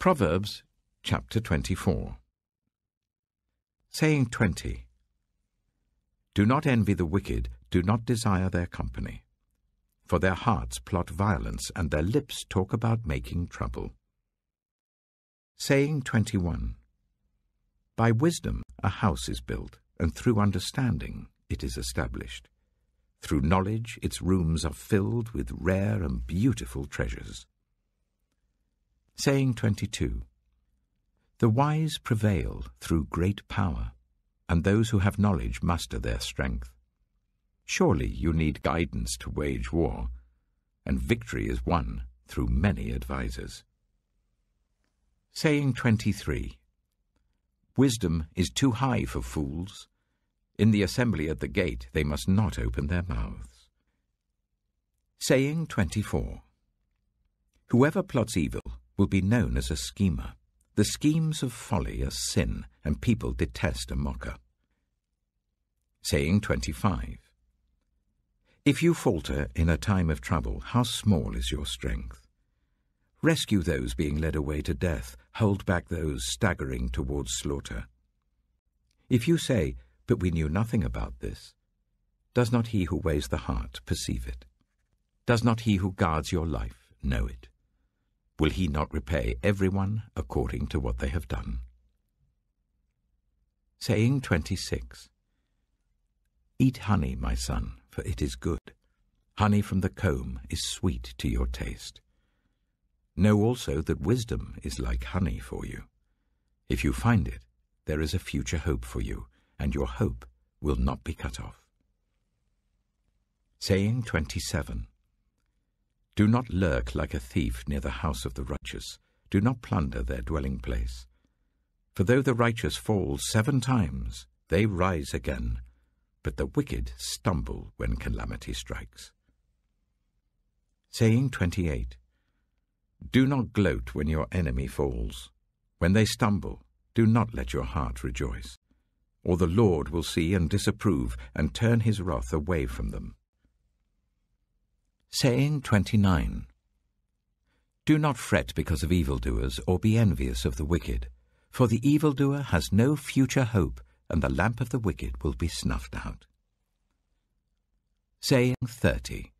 Proverbs chapter 24. Saying 20. Do not envy the wicked, do not desire their company. For their hearts plot violence, and their lips talk about making trouble. Saying 21. By wisdom a house is built, and through understanding it is established. Through knowledge its rooms are filled with rare and beautiful treasures. Saying 22 The wise prevail through great power, and those who have knowledge muster their strength. Surely you need guidance to wage war, and victory is won through many advisers. Saying 23 Wisdom is too high for fools. In the assembly at the gate they must not open their mouths. Saying 24 Whoever plots evil will be known as a schemer. The schemes of folly are sin, and people detest a mocker. Saying 25. If you falter in a time of trouble, how small is your strength? Rescue those being led away to death, hold back those staggering towards slaughter. If you say, But we knew nothing about this, does not he who weighs the heart perceive it? Does not he who guards your life know it? Will he not repay everyone according to what they have done? Saying 26 Eat honey, my son, for it is good. Honey from the comb is sweet to your taste. Know also that wisdom is like honey for you. If you find it, there is a future hope for you, and your hope will not be cut off. Saying 27 do not lurk like a thief near the house of the righteous. Do not plunder their dwelling place. For though the righteous fall seven times, they rise again, but the wicked stumble when calamity strikes. Saying 28 Do not gloat when your enemy falls. When they stumble, do not let your heart rejoice. Or the Lord will see and disapprove and turn his wrath away from them. Saying 29 Do not fret because of evildoers, or be envious of the wicked, for the evildoer has no future hope, and the lamp of the wicked will be snuffed out. Saying 30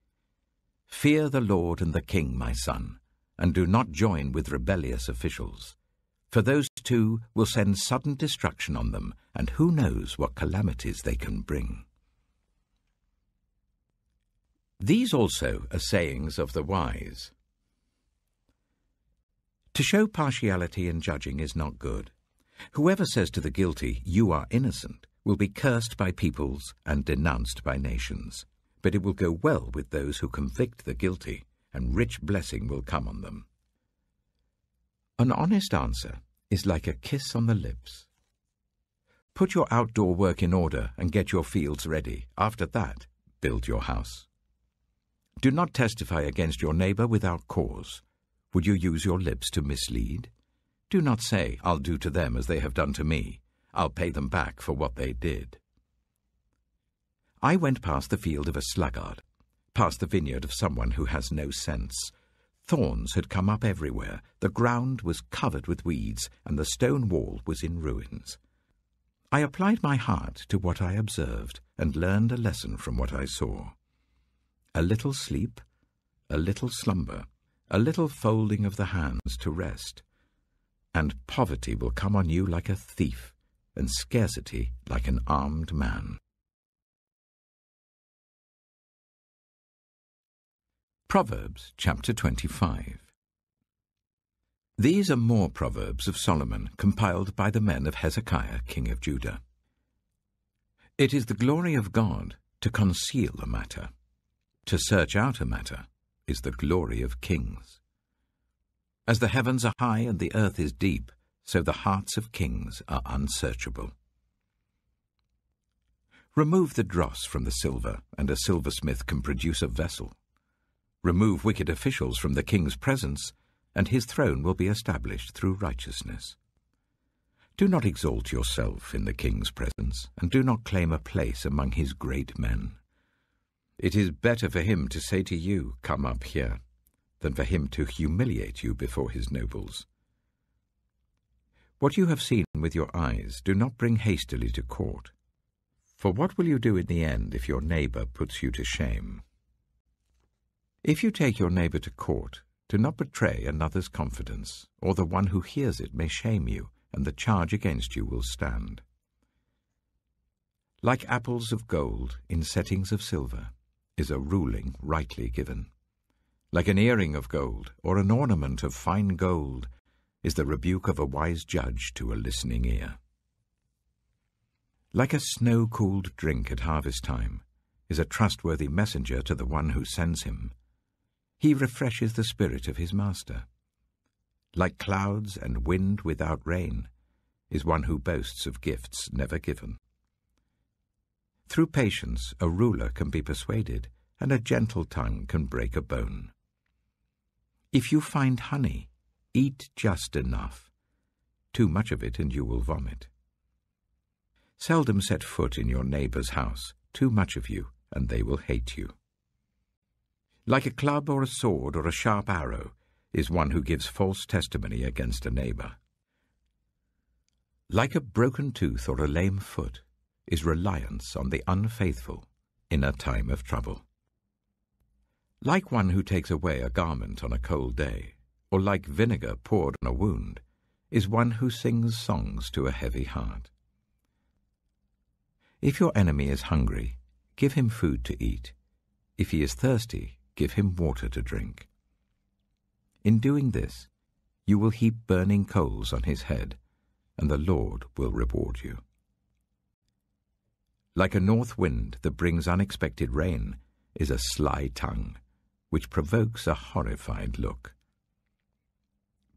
Fear the Lord and the King, my son, and do not join with rebellious officials, for those two will send sudden destruction on them, and who knows what calamities they can bring. These also are sayings of the wise. To show partiality in judging is not good. Whoever says to the guilty, You are innocent, will be cursed by peoples and denounced by nations. But it will go well with those who convict the guilty, and rich blessing will come on them. An honest answer is like a kiss on the lips. Put your outdoor work in order and get your fields ready. After that, build your house. Do not testify against your neighbor without cause. Would you use your lips to mislead? Do not say, I'll do to them as they have done to me. I'll pay them back for what they did. I went past the field of a sluggard, past the vineyard of someone who has no sense. Thorns had come up everywhere, the ground was covered with weeds, and the stone wall was in ruins. I applied my heart to what I observed, and learned a lesson from what I saw a little sleep, a little slumber, a little folding of the hands to rest, and poverty will come on you like a thief, and scarcity like an armed man. Proverbs chapter 25 These are more proverbs of Solomon, compiled by the men of Hezekiah, king of Judah. It is the glory of God to conceal a matter to search out a matter is the glory of kings. As the heavens are high and the earth is deep, so the hearts of kings are unsearchable. Remove the dross from the silver, and a silversmith can produce a vessel. Remove wicked officials from the king's presence, and his throne will be established through righteousness. Do not exalt yourself in the king's presence, and do not claim a place among his great men. It is better for him to say to you, Come up here, than for him to humiliate you before his nobles. What you have seen with your eyes do not bring hastily to court. For what will you do in the end if your neighbour puts you to shame? If you take your neighbour to court, do not betray another's confidence, or the one who hears it may shame you, and the charge against you will stand. Like apples of gold in settings of silver is a ruling rightly given. Like an earring of gold or an ornament of fine gold is the rebuke of a wise judge to a listening ear. Like a snow-cooled drink at harvest time is a trustworthy messenger to the one who sends him. He refreshes the spirit of his master. Like clouds and wind without rain is one who boasts of gifts never given. Through patience, a ruler can be persuaded, and a gentle tongue can break a bone. If you find honey, eat just enough. Too much of it and you will vomit. Seldom set foot in your neighbor's house, too much of you, and they will hate you. Like a club or a sword or a sharp arrow is one who gives false testimony against a neighbour. Like a broken tooth or a lame foot is reliance on the unfaithful in a time of trouble. Like one who takes away a garment on a cold day, or like vinegar poured on a wound, is one who sings songs to a heavy heart. If your enemy is hungry, give him food to eat. If he is thirsty, give him water to drink. In doing this, you will heap burning coals on his head, and the Lord will reward you. Like a north wind that brings unexpected rain is a sly tongue, which provokes a horrified look.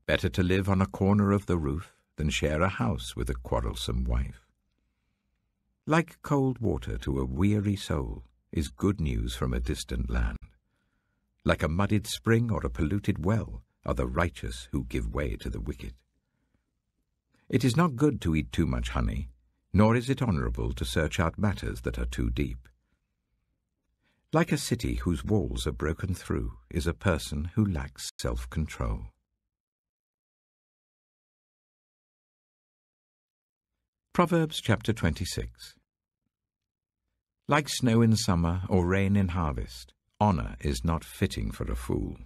Better to live on a corner of the roof than share a house with a quarrelsome wife. Like cold water to a weary soul is good news from a distant land. Like a muddied spring or a polluted well are the righteous who give way to the wicked. It is not good to eat too much honey, nor is it honourable to search out matters that are too deep. Like a city whose walls are broken through is a person who lacks self-control. Proverbs chapter 26 Like snow in summer or rain in harvest, honour is not fitting for a fool.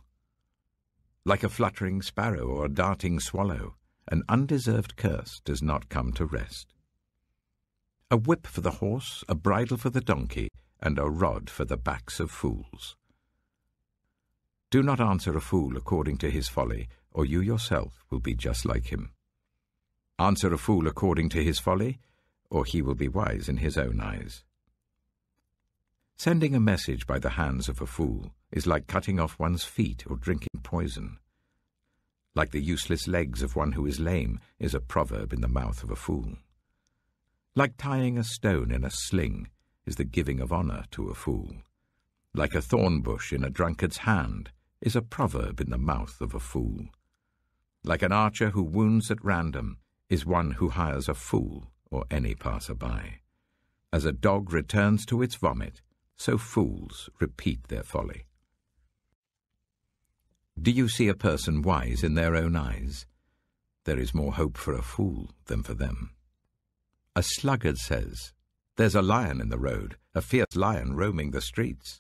Like a fluttering sparrow or a darting swallow, an undeserved curse does not come to rest a whip for the horse, a bridle for the donkey, and a rod for the backs of fools. Do not answer a fool according to his folly, or you yourself will be just like him. Answer a fool according to his folly, or he will be wise in his own eyes. Sending a message by the hands of a fool is like cutting off one's feet or drinking poison. Like the useless legs of one who is lame is a proverb in the mouth of a fool. Like tying a stone in a sling is the giving of honour to a fool. Like a thorn bush in a drunkard's hand is a proverb in the mouth of a fool. Like an archer who wounds at random is one who hires a fool or any passer-by. As a dog returns to its vomit, so fools repeat their folly. Do you see a person wise in their own eyes? There is more hope for a fool than for them. A sluggard says, There's a lion in the road, a fierce lion roaming the streets.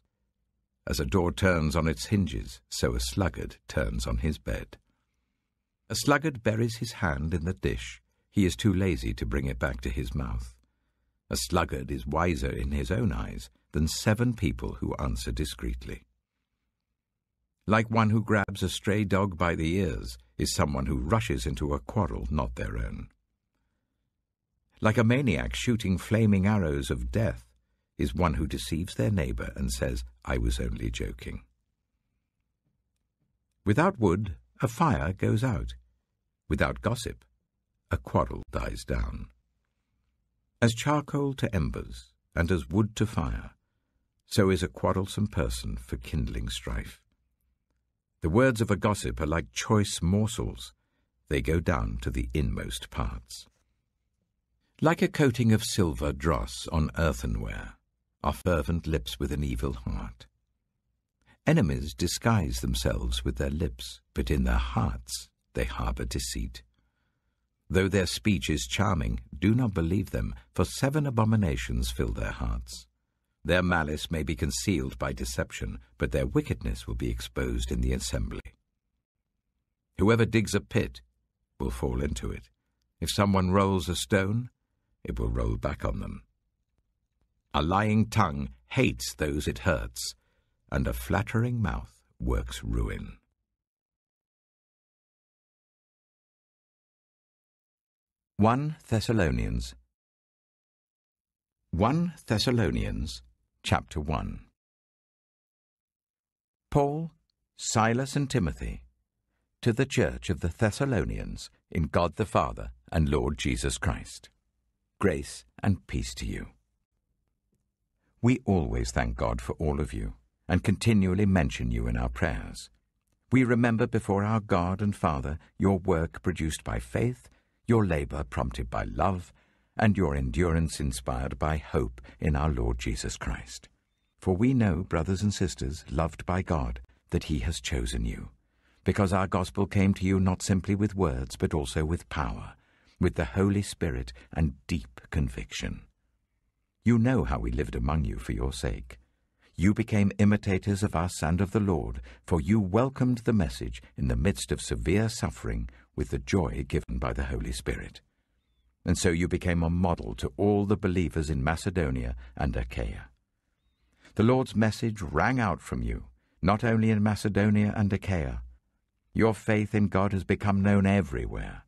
As a door turns on its hinges, so a sluggard turns on his bed. A sluggard buries his hand in the dish. He is too lazy to bring it back to his mouth. A sluggard is wiser in his own eyes than seven people who answer discreetly. Like one who grabs a stray dog by the ears is someone who rushes into a quarrel not their own like a maniac shooting flaming arrows of death, is one who deceives their neighbour and says, I was only joking. Without wood, a fire goes out. Without gossip, a quarrel dies down. As charcoal to embers, and as wood to fire, so is a quarrelsome person for kindling strife. The words of a gossip are like choice morsels. They go down to the inmost parts. Like a coating of silver dross on earthenware are fervent lips with an evil heart. Enemies disguise themselves with their lips, but in their hearts they harbour deceit. Though their speech is charming, do not believe them, for seven abominations fill their hearts. Their malice may be concealed by deception, but their wickedness will be exposed in the assembly. Whoever digs a pit will fall into it. If someone rolls a stone, it will roll back on them. A lying tongue hates those it hurts, and a flattering mouth works ruin. 1 Thessalonians 1 Thessalonians chapter 1 Paul, Silas and Timothy to the church of the Thessalonians in God the Father and Lord Jesus Christ. Grace and peace to you. We always thank God for all of you and continually mention you in our prayers. We remember before our God and Father your work produced by faith your labour prompted by love, and your endurance inspired by hope in our Lord Jesus Christ. For we know, brothers and sisters, loved by God, that He has chosen you, because our gospel came to you not simply with words, but also with power, with the Holy Spirit and deep conviction. You know how we lived among you for your sake. You became imitators of us and of the Lord, for you welcomed the message in the midst of severe suffering with the joy given by the Holy Spirit. And so you became a model to all the believers in Macedonia and Achaia. The Lord's message rang out from you, not only in Macedonia and Achaia. Your faith in God has become known everywhere.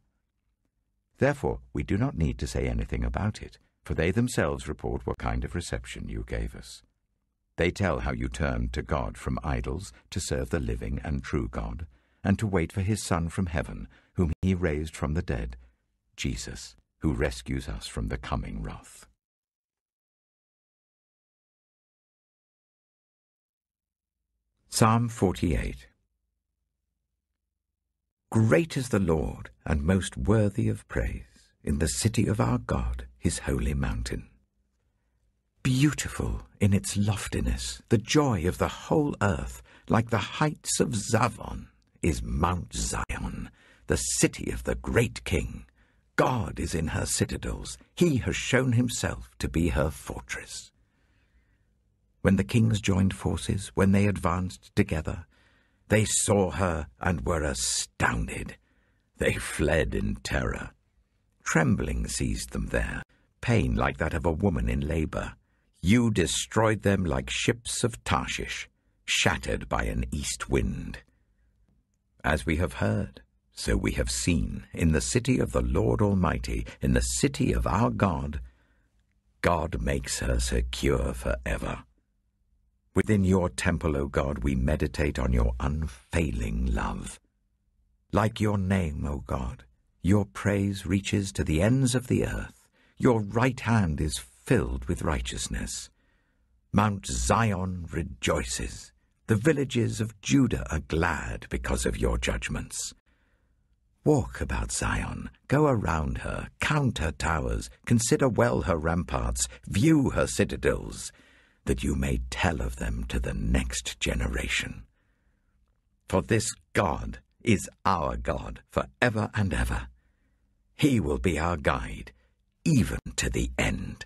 Therefore, we do not need to say anything about it, for they themselves report what kind of reception you gave us. They tell how you turned to God from idols to serve the living and true God, and to wait for his Son from heaven, whom he raised from the dead, Jesus, who rescues us from the coming wrath. Psalm 48 Great is the Lord, and most worthy of praise, in the city of our God, his holy mountain. Beautiful in its loftiness, the joy of the whole earth, like the heights of Zaphon, is Mount Zion, the city of the great king. God is in her citadels. He has shown himself to be her fortress. When the kings joined forces, when they advanced together, they saw her and were astounded. They fled in terror. Trembling seized them there, pain like that of a woman in labor. You destroyed them like ships of Tarshish, shattered by an east wind. As we have heard, so we have seen in the city of the Lord Almighty, in the city of our God, God makes her secure forever. Within your temple, O God, we meditate on your unfailing love. Like your name, O God, your praise reaches to the ends of the earth. Your right hand is filled with righteousness. Mount Zion rejoices. The villages of Judah are glad because of your judgments. Walk about Zion, go around her, count her towers, consider well her ramparts, view her citadels, that you may tell of them to the next generation. For this God is our God for ever and ever. He will be our guide, even to the end.